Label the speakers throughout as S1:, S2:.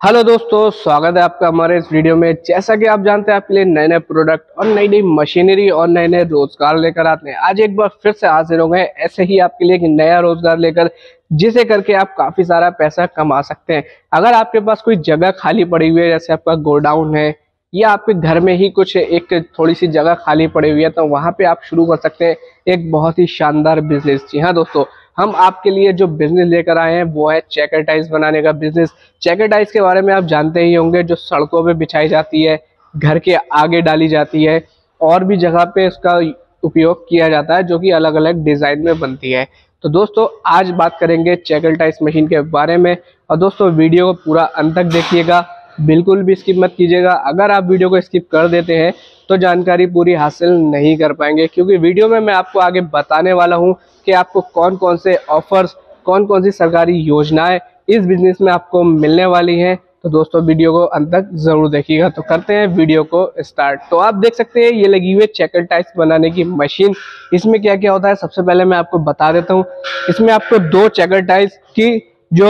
S1: Hello दोस्तों, स्वागत है आपका हमारे इस वीडियो में। जैसा कि आप जानते हैं, आपके लिए नए नए प्रोडक्ट और नई नई मशीनरी और नए नए रोज़गार लेकर आते हैं। आज एक बार फिर से हाजिर हो गए ऐसे ही आपके लिए एक नया रोज़गार लेकर, जिसे करके आप काफ़ी सारा पैसा कमा सकते हैं। अगर आपके पास कोई जगह खाली पड़ी हुई है, जैसे आपका गोडाउन है, या आपके घर में ही कुछ एक थोड़ी सी जगह खाली पड़ी हुई है तो वहाँ पे आप शुरू कर सकते हैं एक बहुत ही शानदार बिज़नेस जी हाँ दोस्तों हम आपके लिए जो बिज़नेस लेकर आए हैं, वो है चेकर टाइल्स बनाने का बिज़नेस चेकर टाइल्स के बारे में आप जानते ही होंगे, जो सड़कों पे बिछाई जाती है, घर के आगे डाली जाती है, और भी जगह पे इसका उपयोग किया जाता है, जो कि अलग अलग डिज़ाइन में बनती है. तो दोस्तों, आज बात करेंगे चेकर टाइल्स मशीन के बारे में, और दोस्तों, वीडियो को पूरा अंत तक देखिएगा. बिल्कुल भी स्किप मत कीजिएगा। अगर आप वीडियो को स्किप कर देते हैं तो जानकारी पूरी हासिल नहीं कर पाएँगे। क्योंकि वीडियो में मैं आपको आगे बताने वाला हूँ कि आपको कौन कौन से ऑफर्स कौन कौन सी सरकारी योजनाएँ इस बिज़नेस में आपको मिलने वाली हैं। तो दोस्तों वीडियो को अंत तक ज़रूर देखिएगा। तो करते हैं वीडियो को स्टार्ट तो आप देख सकते हैं, ये लगी हुई चेकर टाइल्स बनाने की मशीन इसमें क्या क्या होता है? सबसे पहले मैं आपको बता देता हूँ। इसमें आपको दो चेकर टाइल्स की जो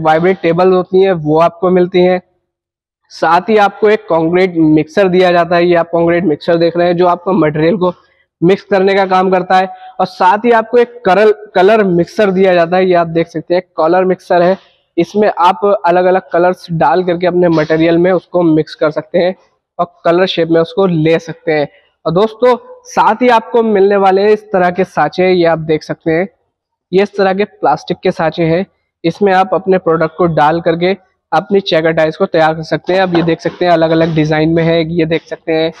S1: वाइब्रेट टेबल होती हैं, वो आपको मिलती हैं। साथ ही आपको एक कॉन्क्रीट मिक्सर दिया जाता है। ये आप कॉन्क्रीट मिक्सर देख रहे हैं, जो आपको मटेरियल को मिक्स करने का काम करता है। और साथ ही आपको एक करल कलर मिक्सर दिया जाता है। ये आप देख सकते हैं कलर मिक्सर है। इसमें आप अलग अलग कलर्स डाल करके अपने मटेरियल में उसको मिक्स कर सकते हैं और कलर शेप में उसको ले सकते हैं। और दोस्तों, साथ ही आपको मिलने वाले इस तरह के साँचे, ये आप देख सकते हैं। ये इस तरह के प्लास्टिक के साँचे हैं। इसमें आप अपने प्रोडक्ट को डाल करके अपनी चेकर टाइल्स को तैयार कर सकते हैं। अब ये देख सकते हैं अलग अलग डिज़ाइन में है, एक ये देख सकते हैं,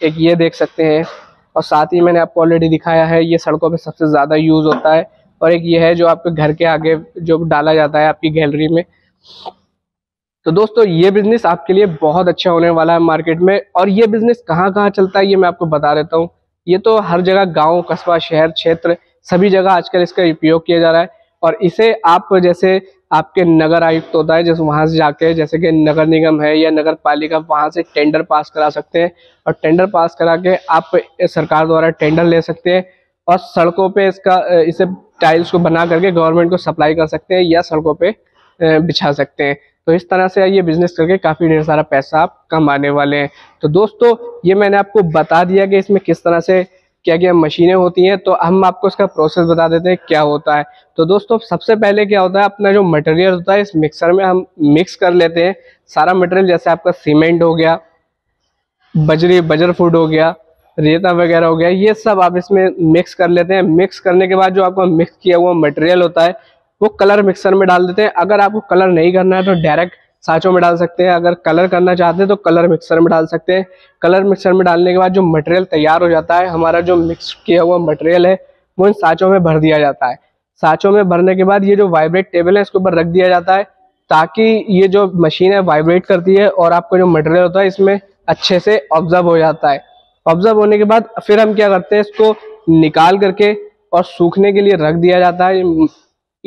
S1: एक ये देख सकते हैं। और साथ ही मैंने आपको ऑलरेडी दिखाया है, ये सड़कों पे सबसे ज़्यादा यूज़ होता है। और एक ये है जो आपके घर के आगे जो डाला जाता है आपकी गैलरी में। तो दोस्तों, ये बिज़नेस आपके लिए बहुत अच्छा होने वाला है मार्केट में। और ये बिज़नेस कहाँ कहाँ चलता है, ये मैं आपको बता देता हूँ। ये तो हर जगह गाँव, कस्बा, शहर, क्षेत्र, सभी जगह आजकल इसका उपयोग किया जा रहा है। और इसे आप जैसे आपके नगर आयुक्त होता है, जैसे वहाँ से जाके, जैसे कि नगर निगम है या नगर पालिका, वहाँ से टेंडर पास करा सकते हैं। और टेंडर पास करा के आप सरकार द्वारा टेंडर ले सकते हैं और सड़कों पे इसका, इसे टाइल्स को बना करके गवर्नमेंट को सप्लाई कर सकते हैं या सड़कों पे बिछा सकते हैं। तो इस तरह से ये बिज़नेस करके काफ़ी ढेर सारा पैसा आप कमाने वाले हैं। तो दोस्तों, ये मैंने आपको बता दिया कि इसमें किस तरह से क्या क्या मशीनें होती हैं तो हम आपको इसका प्रोसेस बता देते हैं क्या होता है। तो दोस्तों, सबसे पहले क्या होता है, अपना जो मटेरियल होता है, इस मिक्सर में हम मिक्स कर लेते हैं। सारा मटेरियल जैसे आपका सीमेंट हो गया, बजरी, बजर फ़ूड हो गया, रेता वगैरह हो गया, ये सब आप इसमें मिक्स कर लेते हैं। मिक्स करने के बाद जो आपका मिक्स किया हुआ मटेरियल होता है, वो कलर मिक्सर में डाल देते हैं। अगर आपको कलर नहीं करना है तो डायरेक्ट साँचों में डाल सकते हैं। अगर कलर करना चाहते हैं तो कलर मिक्सर में डाल सकते हैं। कलर मिक्सर में डालने के बाद जो मटेरियल तैयार हो जाता है, हमारा जो मिक्स किया हुआ मटेरियल है, वो इन साँचों में भर दिया जाता है। साँचों में भरने के बाद ये जो वाइब्रेट टेबल है, इसके ऊपर रख दिया जाता है ताकि ये जो मशीन है वाइब्रेट करती है और आपका जो मटेरियल होता है, इसमें अच्छे से ऑब्ज़र्व हो जाता है। ऑब्ज़र्व होने के बाद फिर हम क्या करते हैं, इसको निकाल करके और सूखने के लिए रख दिया जाता है।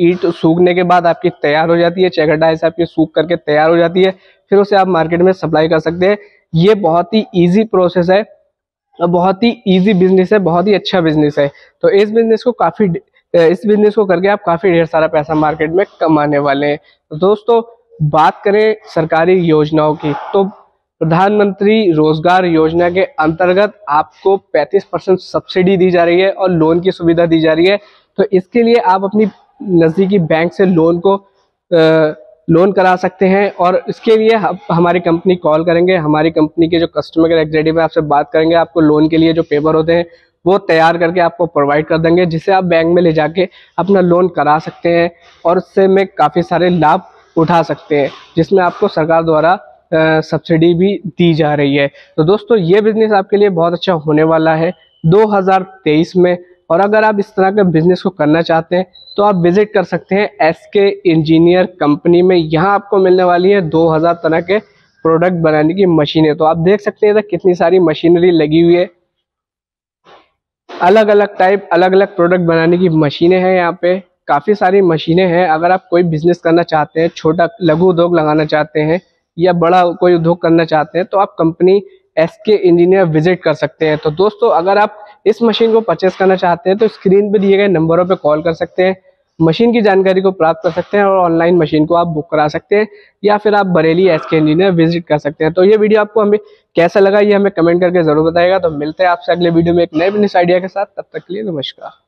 S1: ईट सूखने के बाद आपकी तैयार हो जाती है चेकर डाइस आपकी सूख करके तैयार हो जाती है, फिर उसे आप मार्केट में सप्लाई कर सकते हैं। ये बहुत ही ईजी प्रोसेस है बहुत ही ईजी बिज़नेस है, बहुत ही अच्छा बिज़नेस है। तो इस बिज़नेस को काफ़ी, इस बिज़नेस को करके आप काफ़ी ढेर सारा पैसा मार्केट में कमाने वाले हैं। तो दोस्तों, बात करें सरकारी योजनाओं की तो प्रधानमंत्री रोज़गार योजना के अंतर्गत आपको 35 परसेंट सब्सिडी दी जा रही है और लोन की सुविधा दी जा रही है। तो इसके लिए आप अपनी नज़दीकी बैंक से लोन को लोन करा सकते हैं और इसके लिए हमारी कंपनी कॉल करेंगे। हमारी कंपनी के जो कस्टमर एग्जेक्टिव है, आपसे बात करेंगे। आपको लोन के लिए जो पेपर होते हैं, वो तैयार करके आपको प्रोवाइड कर देंगे जिसे आप बैंक में ले जाके अपना लोन करा सकते हैं और उससे में काफ़ी सारे लाभ उठा सकते हैं, जिसमें आपको सरकार द्वारा सब्सिडी भी दी जा रही है। तो दोस्तों, ये बिज़नेस आपके लिए बहुत अच्छा होने वाला है। 2023 में और अगर आप इस तरह के बिज़नेस को करना चाहते हैं तो आप विज़िट कर सकते हैं एस के इंजीनियर कंपनी में। यहाँ आपको मिलने वाली है 2000 तरह के प्रोडक्ट बनाने की मशीनें। तो आप देख सकते हैं कितनी सारी मशीनरी लगी हुई है। अलग अलग टाइप अलग अलग प्रोडक्ट बनाने की मशीनें हैं यहाँ पे। काफ़ी सारी मशीनें हैं। अगर आप कोई बिज़नेस करना चाहते हैं, छोटा लघु उद्योग लगाना चाहते हैं या बड़ा कोई उद्योग करना चाहते हैं तो आप company S K engineer visit कर सकते हैं। तो दोस्तों, अगर आप इस मशीन को परचेस करना चाहते हैं तो स्क्रीन पर दिए गए नंबरों पर कॉल कर सकते हैं। मशीन की जानकारी को प्राप्त कर सकते हैं और ऑनलाइन मशीन को आप बुक करा सकते हैं, या फिर आप Bareilly S K engineer visit कर सकते हैं। तो ये वीडियो आपको हमें कैसा लगा, ये हमें कमेंट करके ज़रूर बताएगा तो मिलते हैं आपसे अगले वीडियो में एक नए बिज़नेस आइडिया के साथ। तब तक के लिए नमस्कार।